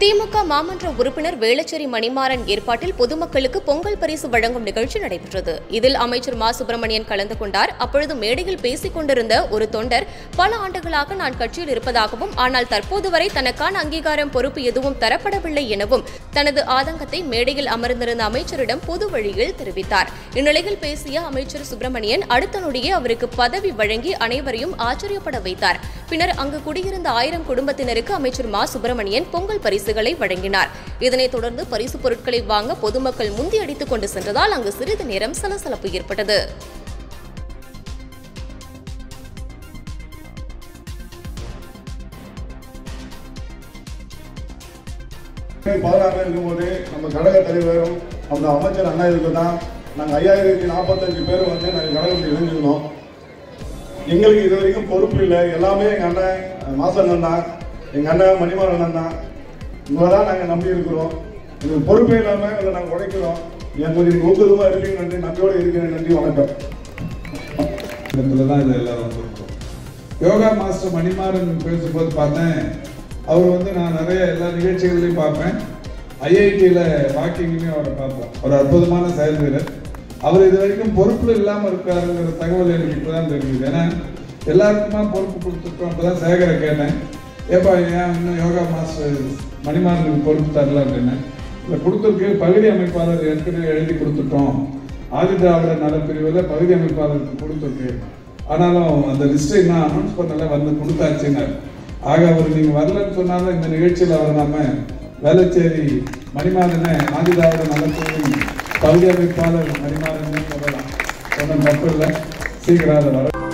திமுக மாமன்ற உறுப்பினர் வேளச்சேரி மணிமாறன் ஏற்பாட்டில் பொதுமக்களுக்கு பொங்கல் பரிசு வழங்கும் நிகழ்ச்சி நடைபெற்றது. இதில் அமைச்சர் மா. சுப்பிரமணியன் கலந்து கொண்டார். அப்பொழுது மேடையில் பேசிக் கொண்டிருந்த ஒரு தொண்டர் பல ஆண்டுகளாக நான் கட்சியில் இருப்பதாகவும் ஆனால் தற்போது வரை தனக்கான அங்கீகாரம் பொறுப்பு எதுவும் தரப்படவில்லை எனவும் தனது ஆதங்கத்தை மேடையில் அமர்ந்திருந்த அமைச்சரிடம் பொது வழியில் தெரிவித்தார். இந்நிலையில் பேசிய அமைச்சர் சுப்பிரமணியன் அடுத்த நொடியே அவருக்கு பதவி வழங்கி அனைவரையும் ஆச்சரியப்பட வைத்தார். பின்னர் அங்கு குடியிருந்த ஆயிரம் குடும்பத்தினருக்கு அமைச்சர் மா. சுப்பிரமணியன் பொங்கல் பரிசுகளை வழங்கினார். இதனைத் தொடர்ந்து பரிசு பொருட்களை வாங்க பொதுமக்கள் முந்தி அடித்துக் கொண்டு சென்றதால் அங்கு சிறிது நேரம் சலசலப்பு ஏற்பட்டது. பதினாறு இருக்கும்போது நம்ம கழக தலைவரும் அந்த அமைச்சர் அண்ணா இதுக்கு தான் நாங்கள் ஐயாயிரத்தி நாற்பத்தஞ்சு பேர் வந்து நாங்கள் கழகத்தில் இணைஞ்சிருந்தோம். எங்களுக்கு இது வரைக்கும் பொறுப்பு இல்லை. எல்லாமே எங்கள் அண்ணன் மாசன் அண்ணா எங்கள் அண்ணன் மணிமாறன் அண்ணா உங்களை தான் நாங்கள் நம்பி இருக்கிறோம். எங்களுக்கு பொறுப்பே இல்லாமல் இதில் நாங்கள் உழைக்கிறோம் என் கொஞ்சம் ஊக்குதமாக ஊக்கமாக நன்றி. நம்பியோடு இருக்கிறேன். நன்றி. வணக்கம். தான் இது எல்லாரும் வந்திருக்கோம் யோகா மாஸ்டர் மணிமாறன் பேசும்போது பார்த்தேன். அவர் வந்து நான் நிறைய எல்லா நிகழ்ச்சிகளையும் பார்ப்பேன். ஐஐடியில் வாக்கிங்குமே அவரை பார்ப்பேன் ஒரு அற்புதமான செயல் வீரர். அவர் இது வரைக்கும் பொறுப்புல இல்லாமல் இருக்காருங்கிற தகவல் எனக்கு இப்போ தான் தெரியுது ஏன்னா எல்லாருக்குமா பொறுப்பு கொடுத்துருக்கோம். இப்போ தான் சேகரை கேட்டேன். ஏப்பா ஏன் இன்னும் யோகா மாஸ்டர் மணிமாறனுக்கு பொறுப்பு தரல அப்படின்னேன் இல்லை கொடுத்துருக்கு பகுதி அமைப்பாளர் ஏற்கனவே எழுதி கொடுத்துட்டோம். ஆதிதிராவிட நலப்பிரிவில் பகுதி அமைப்பாளருக்கு கொடுத்துருக்கு. ஆனாலும் அந்த லிஸ்ட்டை இன்னும் அனௌன்ஸ் பண்ணல வந்து கொடுத்தாச்சுன்னாரு. ஆக அவர் நீங்கள் வரலன்னு சொன்னாலும் இந்த நிகழ்ச்சியில் அவர் நாம வேளச்சேரி மணிமாறனை ஆதிதிராவிட நலப்பிரிவின் பகுதி அமைப்பாளர் மணிமாறன் சொன்ன மக்கள்ல தப்பு சீக்கிரம் அதை வர